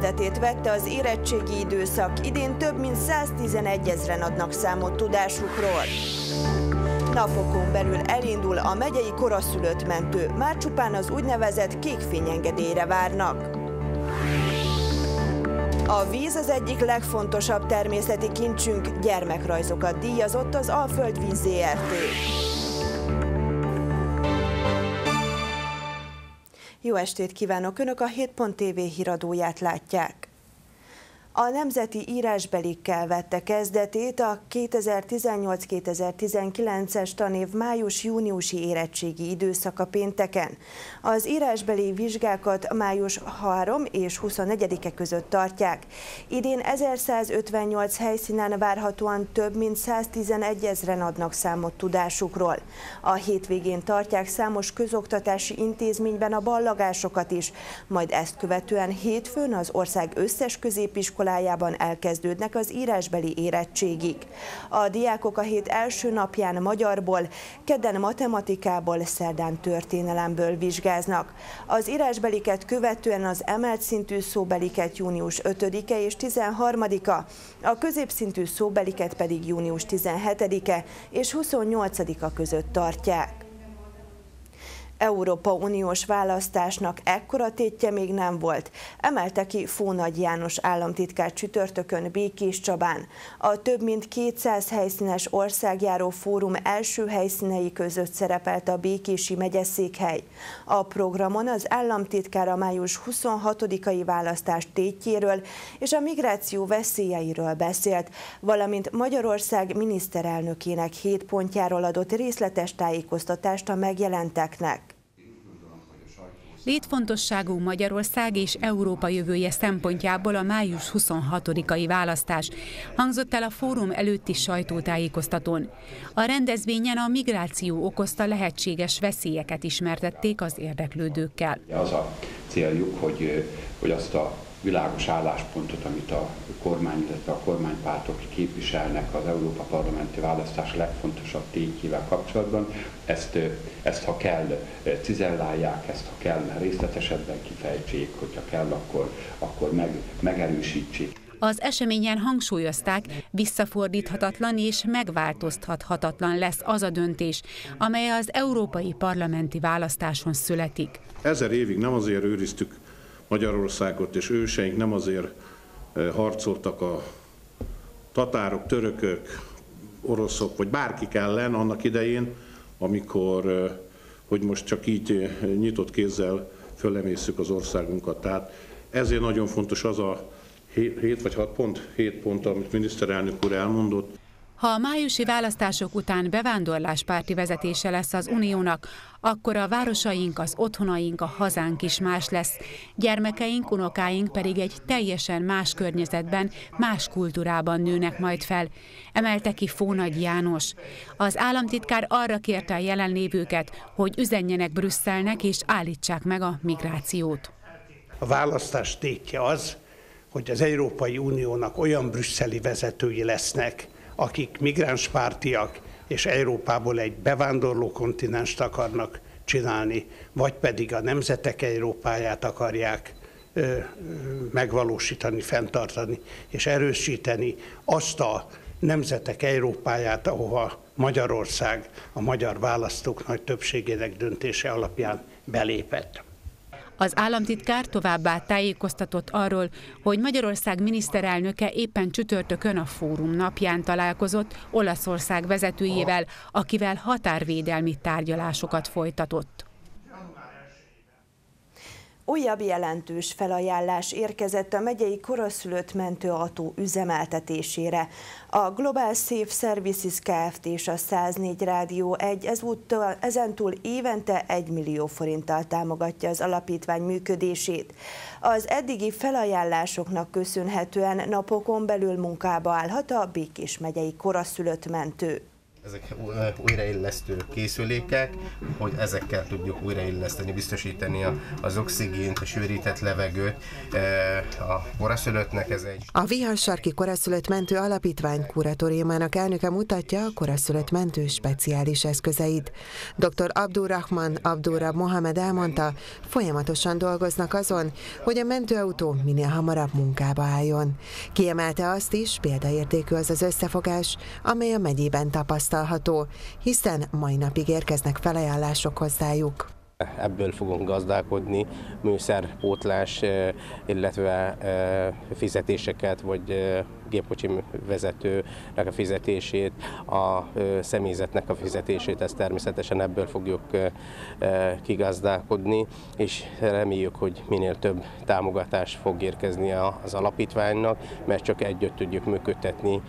kezdetét vette az érettségi időszak, idén több mint 111 ezeren adnak számot tudásukról. Napokon belül elindul a megyei koraszülött mentő, már csupán az úgynevezett kék fényengedélyre várnak. A víz az egyik legfontosabb természeti kincsünk, gyermekrajzokat díjazott az Alföld Víz ZRT. Jó estét kívánok! Önök a 7.tv híradóját látják. A nemzeti írásbelikkel vette kezdetét a 2018-2019-es tanév május-júniusi érettségi időszaka pénteken. Az írásbeli vizsgákat május 3 és 24-e között tartják. Idén 1158 helyszínen várhatóan több mint 111 ezeren adnak számot tudásukról. A hétvégén tartják számos közoktatási intézményben a ballagásokat is, majd ezt követően hétfőn az ország összes középiskolájában iskolájában elkezdődnek az írásbeli érettségig. A diákok a hét első napján magyarból, kedden matematikából, szerdán történelemből vizsgáznak. Az írásbeliket követően az emelt szintű szóbeliket június 5-e és 13-a, a középszintű szóbeliket pedig június 17-e és 28-a között tartják. Európa Uniós választásnak ekkora tétje még nem volt, emelte ki Fónagy János államtitkár csütörtökön Békés Csabán. A több mint 200 helyszínes országjáró fórum első helyszínei között szerepelt a Békési megyeszékhely. A programon az államtitkár a május 26-ai választás tétjéről és a migráció veszélyeiről beszélt, valamint Magyarország miniszterelnökének hét pontjáról adott részletes tájékoztatást a megjelenteknek. Létfontosságú Magyarország és Európa jövője szempontjából a május 26-ai választás hangzott el a fórum előtti sajtótájékoztatón. A rendezvényen a migráció okozta lehetséges veszélyeket ismertették az érdeklődőkkel. Az a céljuk, hogy, hogy azt a világos álláspontot, amit a kormány, illetve a kormánypártok képviselnek az Európa Parlamenti Választás legfontosabb tétjével kapcsolatban, ezt, ezt ha kell cizellálják, ezt ha kell részletesebben kifejtsék, hogyha kell, akkor, akkor meg, megerősítsék. Az eseményen hangsúlyozták, visszafordíthatatlan és megváltoztathatatlan lesz az a döntés, amely az európai parlamenti választáson születik. Ezer évig nem azért őriztük Magyarországot, és őseink nem azért eh, harcoltak a tatárok, törökök, oroszok, vagy bárkik ellen annak idején, amikor, eh, hogy most csak így eh, nyitott kézzel fölemészük az országunkat. Tehát ezért nagyon fontos az a 7 vagy 6 pont, 7 pont, amit miniszterelnök úr elmondott, ha a májusi választások után bevándorláspárti vezetése lesz az uniónak, akkor a városaink, az otthonaink, a hazánk is más lesz. Gyermekeink, unokáink pedig egy teljesen más környezetben, más kultúrában nőnek majd fel, emelte ki Fónagy János. Az államtitkár arra kérte a jelenlévőket, hogy üzenjenek Brüsszelnek és állítsák meg a migrációt. A választás tétje az, hogy az Európai Uniónak olyan brüsszeli vezetői lesznek, akik migránspártiak és Európából egy bevándorló kontinenst akarnak csinálni, vagy pedig a nemzetek Európáját akarják ö, megvalósítani, fenntartani és erősíteni azt a nemzetek Európáját, ahova Magyarország a magyar választók nagy többségének döntése alapján belépett. Az államtitkár továbbá tájékoztatott arról, hogy Magyarország miniszterelnöke éppen csütörtökön a fórum napján találkozott Olaszország vezetőjével, akivel határvédelmi tárgyalásokat folytatott. Újabb jelentős felajánlás érkezett a megyei koraszülött mentőautó üzemeltetésére. A Global Safe Services Kft. és a 104 Rádió 1 ezúttal, ezentúl évente 1 millió forinttal támogatja az alapítvány működését. Az eddigi felajánlásoknak köszönhetően napokon belül munkába állhat a Békés megyei koraszülött mentő. Ezek újraillesztő készülékek, hogy ezekkel tudjuk újrailleszteni, biztosítani az oxigént, a sűrített levegőt a koraszülöttnek. Ez egy... A Viharsarki Koraszülött Mentő Alapítvány kuratóriumának elnöke mutatja a koraszülött mentő speciális eszközeit. Dr. Abdurrahman Abdurrab Mohamed elmondta, folyamatosan dolgoznak azon, hogy a mentőautó minél hamarabb munkába álljon. Kiemelte azt is, példaértékű az az összefogás, amely a megyében tapasztalható, hiszen mai napig érkeznek felajánlások hozzájuk. Ebből fogunk gazdálkodni, műszerpótlás, eh, illetve eh, fizetéseket, vagy eh, gépkocsi vezetőnek a fizetését, a személyzetnek a fizetését, ezt természetesen ebből fogjuk kigazdálkodni, és reméljük, hogy minél több támogatás fog érkezni az alapítványnak, mert csak együtt tudjuk működtetni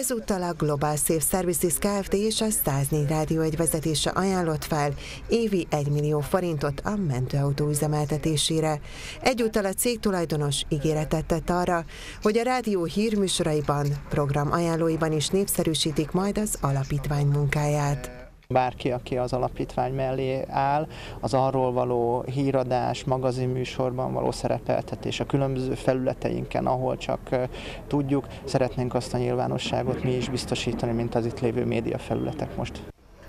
Ezúttal a Global Safe Services Kft. és a 104 Rádió egy vezetése ajánlott fel évi 1 millió forintot a mentőautó üzemeltetésére. Egyúttal a cég tulajdonos ígéretet tett arra, hogy a rádió hírműsoraiban, program ajánlóiban is népszerűsítik majd az alapítvány munkáját. Bárki, aki az alapítvány mellé áll, az arról való híradás, magazinműsorban való szerepeltetés a különböző felületeinken, ahol csak tudjuk, szeretnénk azt a nyilvánosságot mi is biztosítani, mint az itt lévő média felületek most.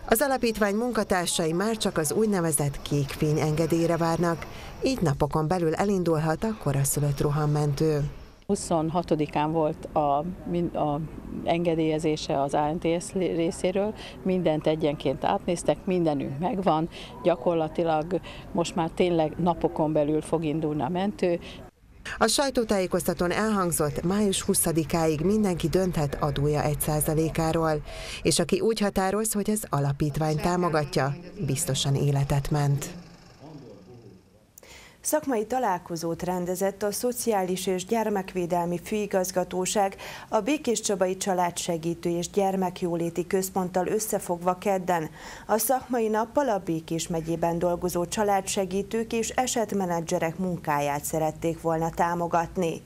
Az alapítvány munkatársai már csak az úgynevezett kékfény engedélyre várnak, így napokon belül elindulhat a koraszülött rohammentő. 26-án volt a, a engedélyezése az ANTS részéről, mindent egyenként átnéztek, mindenünk megvan, gyakorlatilag most már tényleg napokon belül fog indulni a mentő, a sajtótájékoztatón elhangzott, május 20-áig mindenki dönthet adója 1%-áról, és aki úgy határoz, hogy az alapítvány támogatja, biztosan életet ment. Szakmai találkozót rendezett a Szociális és Gyermekvédelmi Főigazgatóság a Békés Csabai Családsegítő és Gyermekjóléti Központtal összefogva kedden. A szakmai nappal a Békés megyében dolgozó családsegítők és esetmenedzserek munkáját szerették volna támogatni.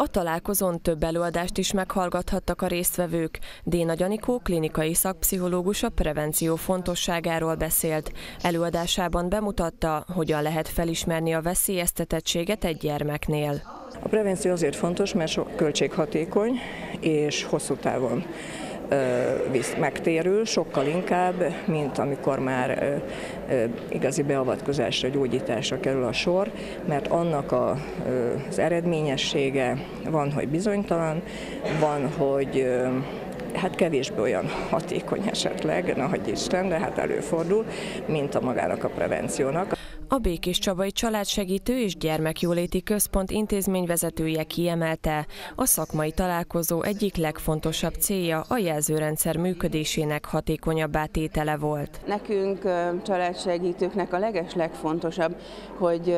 A találkozón több előadást is meghallgathattak a résztvevők. Déna Gyanikó, klinikai szakpszichológus a prevenció fontosságáról beszélt. Előadásában bemutatta, hogyan lehet felismerni a veszélyeztetettséget egy gyermeknél. A prevenció azért fontos, mert sok költséghatékony és hosszú távon visz megtérül, sokkal inkább, mint amikor már igazi beavatkozásra, gyógyításra kerül a sor, mert annak a, az eredményessége van, hogy bizonytalan, van, hogy hát kevésbé olyan hatékony esetleg, na hogy Isten, de hát előfordul, mint a magának a prevenciónak. A Békés Csabai Családsegítő és Gyermekjóléti Központ intézményvezetője kiemelte, a szakmai találkozó egyik legfontosabb célja a jelzőrendszer működésének hatékonyabb átétele volt. Nekünk családsegítőknek a leges legfontosabb, hogy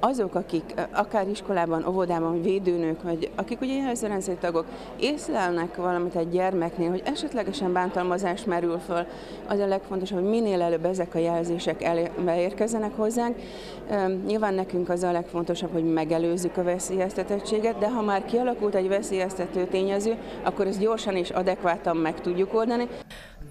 azok, akik akár iskolában, óvodában, védőnök, vagy akik ugye jelzőrendszeri tagok, észlelnek valamit egy gyermeknél, hogy esetlegesen bántalmazás merül föl, az a legfontosabb, hogy minél előbb ezek a jelzések beérkezzenek hozzánk. Nyilván nekünk az a legfontosabb, hogy megelőzzük a veszélyeztetettséget, de ha már kialakult egy veszélyeztető tényező, akkor ezt gyorsan és adekvátan meg tudjuk oldani.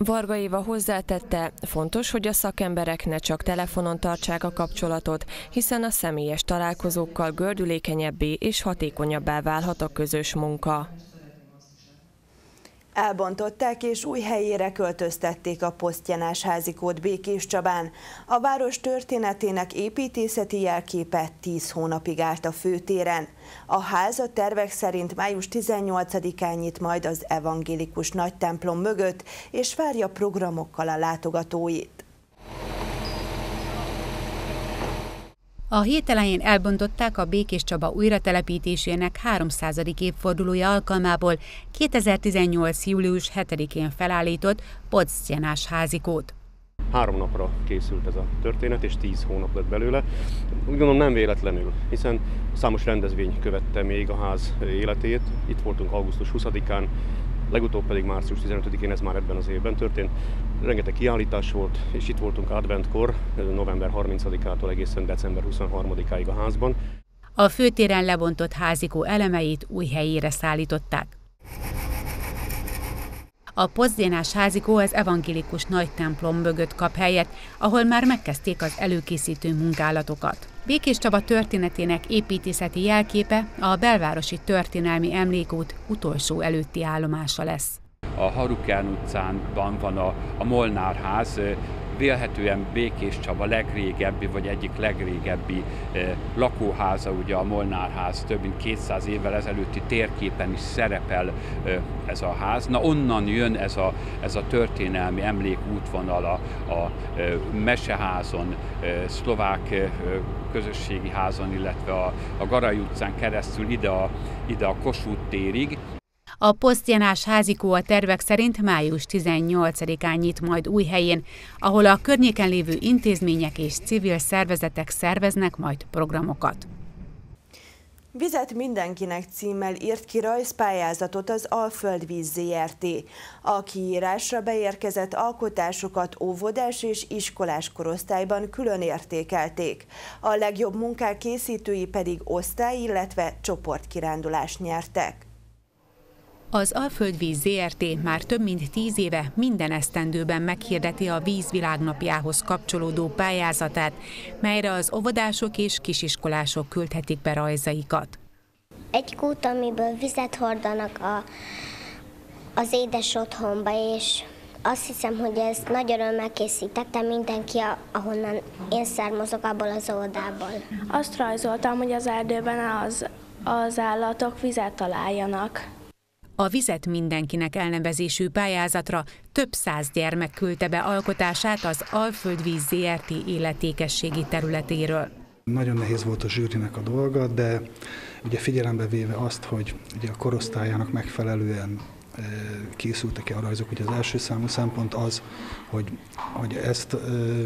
Varga Éva hozzátette, fontos, hogy a szakemberek ne csak telefonon tartsák a kapcsolatot, hiszen a személyes találkozókkal gördülékenyebbé és hatékonyabbá válhat a közös munka. Elbontották és új helyére költöztették a posztjenás házikót Békés Csabán. A város történetének építészeti jelképe 10 hónapig állt a főtéren. A ház a tervek szerint május 18-án nyit majd az evangélikus nagytemplom mögött, és várja programokkal a látogatóit. A hét elején elbontották a Békés Csaba újratelepítésének 300. évfordulója alkalmából 2018. július 7-én felállított Podzcianás házikót. Három napra készült ez a történet, és tíz hónap lett belőle. Úgy gondolom nem véletlenül, hiszen számos rendezvény követte még a ház életét. Itt voltunk augusztus 20-án, legutóbb pedig március 15-én, ez már ebben az évben történt. Rengeteg kiállítás volt, és itt voltunk adventkor, november 30-ától egészen december 23-áig a házban. A főtéren lebontott házikó elemeit új helyére szállították. A pozdénás házikó az evangélikus nagy templom mögött kap helyet, ahol már megkezdték az előkészítő munkálatokat. Békés Csaba történetének építészeti jelképe a belvárosi történelmi emlékút utolsó előtti állomása lesz. A Harukján utcánban van a, a Molnár ház, vélhetően Békés Csaba legrégebbi, vagy egyik legrégebbi lakóháza, ugye a Molnár ház, több mint 200 évvel ezelőtti térképen is szerepel ez a ház. Na onnan jön ez a, ez a történelmi emlékútvonal a, a eh, Meseházon, eh, szlovák közösségi házon, illetve a, a Garai utcán keresztül ide a, ide a Kossuth térig. A posztjanás házikó a tervek szerint május 18-án nyit majd új helyén, ahol a környéken lévő intézmények és civil szervezetek szerveznek majd programokat. Vizet mindenkinek címmel írt ki rajzpályázatot az Alföldvíz ZRT. A kiírásra beérkezett alkotásokat óvodás és iskolás korosztályban külön értékelték. A legjobb munkák készítői pedig osztály, illetve csoportkirándulást nyertek. Az Alföldvíz ZRT már több mint tíz éve minden esztendőben meghirdeti a vízvilágnapjához kapcsolódó pályázatát, melyre az óvodások és kisiskolások küldhetik be rajzaikat. Egy kút, amiből vizet hordanak a, az édes otthonba, és azt hiszem, hogy ez nagy örömmel készítette mindenki, ahonnan én származok, abból az óvodából. Azt rajzoltam, hogy az erdőben az, az állatok vizet találjanak. A Vizet mindenkinek elnevezésű pályázatra több száz gyermek küldte be alkotását az Alföldvíz ZRT életékességi területéről. Nagyon nehéz volt a zsűrinek a dolga, de ugye figyelembe véve azt, hogy ugye a korosztályának megfelelően készültek-e a rajzok, ugye az első számú szempont az, hogy, hogy ezt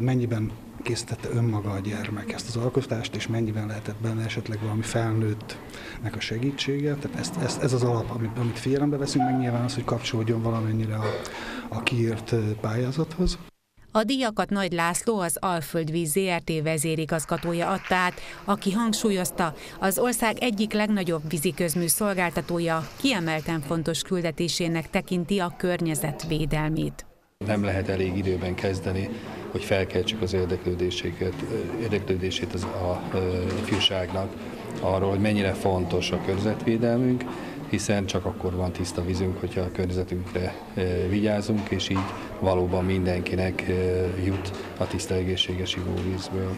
mennyiben készítette önmaga a gyermek ezt az alkotást, és mennyiben lehetett benne esetleg valami felnőttnek a segítsége. Tehát ezt, ezt, ez az alap, amit, amit figyelembe veszünk, meg nyilván az, hogy kapcsolódjon valamennyire a, a kiírt pályázathoz. A díjakat Nagy László, az Alföldvíz ZRT vezérigazgatója adta át, aki hangsúlyozta, az ország egyik legnagyobb víziközmű szolgáltatója kiemelten fontos küldetésének tekinti a környezet védelmét. Nem lehet elég időben kezdeni, hogy felkeltsük az érdeklődését, az a, a fiúságnak arról, hogy mennyire fontos a környezetvédelmünk, hiszen csak akkor van tiszta vízünk, hogyha a környezetünkre vigyázunk, és így valóban mindenkinek jut a tiszta egészséges ivóvízből.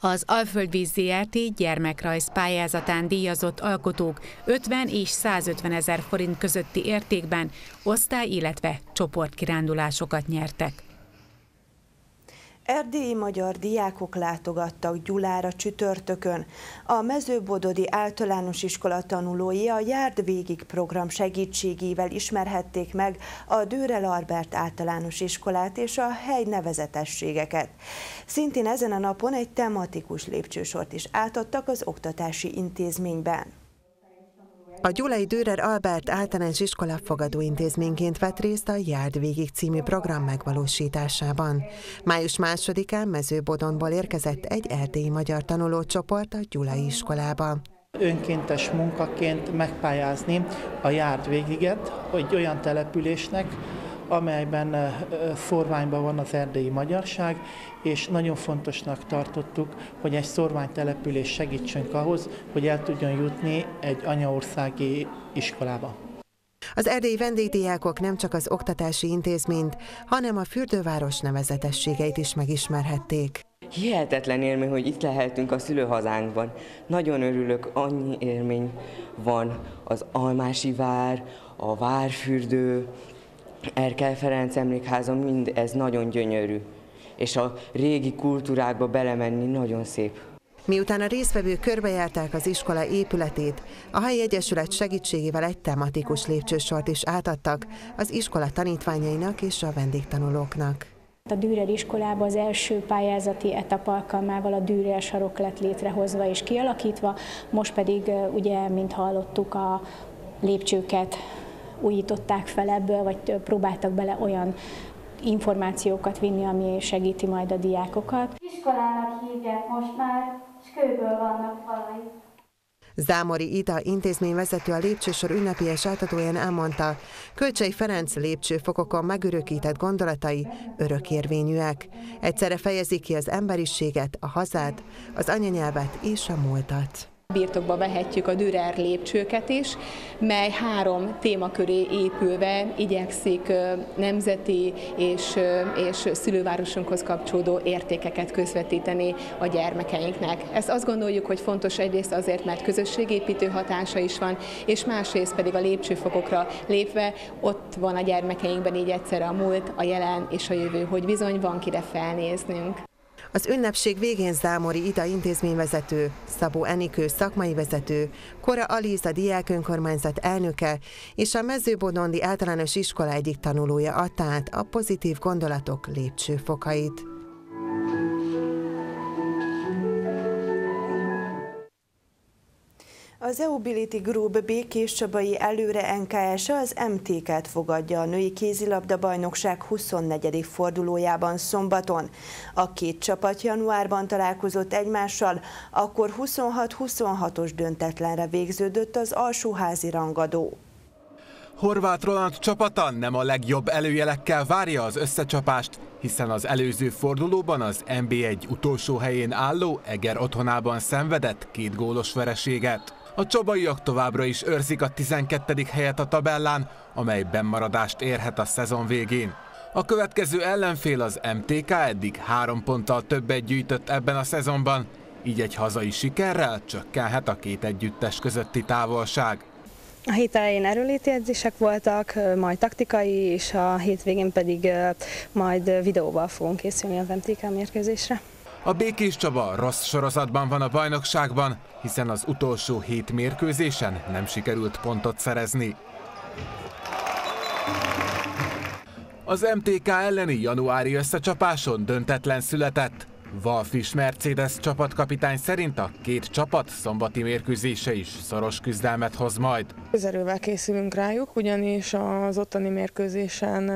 Az Alföldvíz ZRT gyermekrajz pályázatán díjazott alkotók 50 és 150 ezer forint közötti értékben osztály, illetve csoportkirándulásokat nyertek. Erdélyi magyar diákok látogattak Gyulára csütörtökön. A mezőbododi általános iskola tanulói a Járd végig program segítségével ismerhették meg a Dőrel Albert általános iskolát és a hely nevezetességeket. Szintén ezen a napon egy tematikus lépcsősort is átadtak az oktatási intézményben. A Gyulai Dürer Albert általános iskola fogadóintézményként vett részt a Járd végig című program megvalósításában. Május másodikán Mezőbodonból érkezett egy erdélyi magyar tanulócsoport a Gyulai iskolába önkéntes munkaként megpályázni a Járd végiget, hogy olyan településnek, amelyben szorványban van az erdélyi magyarság, és nagyon fontosnak tartottuk, hogy egy szorványtelepülés segítsünk ahhoz, hogy el tudjon jutni egy anyaországi iskolába. Az erdélyi vendégdiákok nem csak az oktatási intézményt, hanem a fürdőváros nevezetességeit is megismerhették. Hihetetlen élmény, hogy itt lehetünk a szülőhazánkban. Nagyon örülök, annyi élmény van az Almási vár, a várfürdő, Erkel Ferenc emlékházon mind ez nagyon gyönyörű, és a régi kultúrákba belemenni nagyon szép. Miután a résztvevők körbejárták az iskola épületét, a helyi egyesület segítségével egy tematikus lépcsősort is átadtak az iskola tanítványainak és a vendégtanulóknak. A Dürer iskolában az első pályázati etap alkalmával a Dürer sarok lett létrehozva és kialakítva, most pedig ugye, mint hallottuk, a lépcsőket újították fel ebből, vagy próbáltak bele olyan információkat vinni, ami segíti majd a diákokat. Iskolának hívják most már, és kőből vannak falai. Zámori Ida intézményvezető a lépcsősor ünnepélyes átadóján elmondta, Kölcsei Ferenc lépcsőfokokon megörökített gondolatai örökérvényűek. Egyszerre fejezik ki az emberiséget, a hazát, az anyanyelvet és a múltat birtokba vehetjük a Dürer lépcsőket is, mely három témaköré épülve igyekszik nemzeti és, és szülővárosunkhoz kapcsolódó értékeket közvetíteni a gyermekeinknek. Ezt azt gondoljuk, hogy fontos egyrészt azért, mert közösségépítő hatása is van, és másrészt pedig a lépcsőfokokra lépve ott van a gyermekeinkben így egyszerre a múlt, a jelen és a jövő, hogy bizony van kire felnéznünk. Az ünnepség végén Zámori Ida intézményvezető, Szabó Enikő szakmai vezető, Kora Alíza diák önkormányzat elnöke és a mezőbodondi általános iskola egyik tanulója adta át a pozitív gondolatok lépcsőfokait. Az EUBility Group Békés Csabai előre NKS az MTK-t fogadja a női kézilabda bajnokság 24. fordulójában szombaton. A két csapat januárban találkozott egymással, akkor 26-26-os döntetlenre végződött az alsóházi rangadó. Horváth Roland csapata nem a legjobb előjelekkel várja az összecsapást, hiszen az előző fordulóban az NB1 utolsó helyén álló Eger otthonában szenvedett két gólos vereséget. A csobaiak továbbra is őrzik a 12. helyet a tabellán, amely bennmaradást érhet a szezon végén. A következő ellenfél az MTK eddig három ponttal többet gyűjtött ebben a szezonban, így egy hazai sikerrel csökkenhet a két együttes közötti távolság. A hét elején erőléti edzések voltak, majd taktikai, és a hétvégén pedig majd videóval fogunk készülni az MTK mérkőzésre. A Békés Csaba rossz sorozatban van a bajnokságban, hiszen az utolsó hét mérkőzésen nem sikerült pontot szerezni. Az MTK elleni januári összecsapáson döntetlen született. Valfis Mercedes csapatkapitány szerint a két csapat szombati mérkőzése is szoros küzdelmet hoz majd. Közelővel készülünk rájuk, ugyanis az ottani mérkőzésen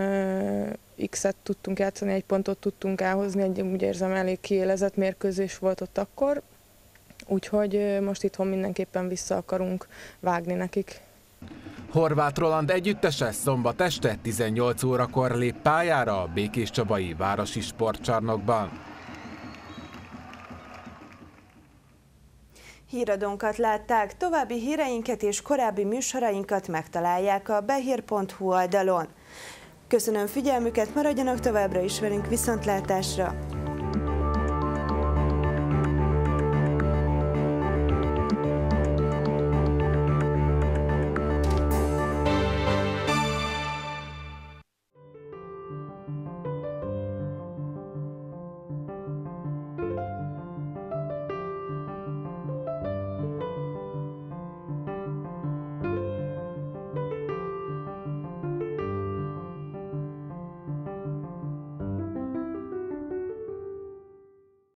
X-et tudtunk játszani, egy pontot tudtunk elhozni, egy úgy érzem elég kiélezett mérkőzés volt ott akkor, úgyhogy most itthon mindenképpen vissza akarunk vágni nekik. Horváth Roland együttese szombat este 18 órakor lép pályára a Békés Csabai Városi Sportcsarnokban. Híradónkat látták, további híreinket és korábbi műsorainkat megtalálják a behír.hu oldalon. Köszönöm figyelmüket, maradjanak továbbra is velünk viszontlátásra!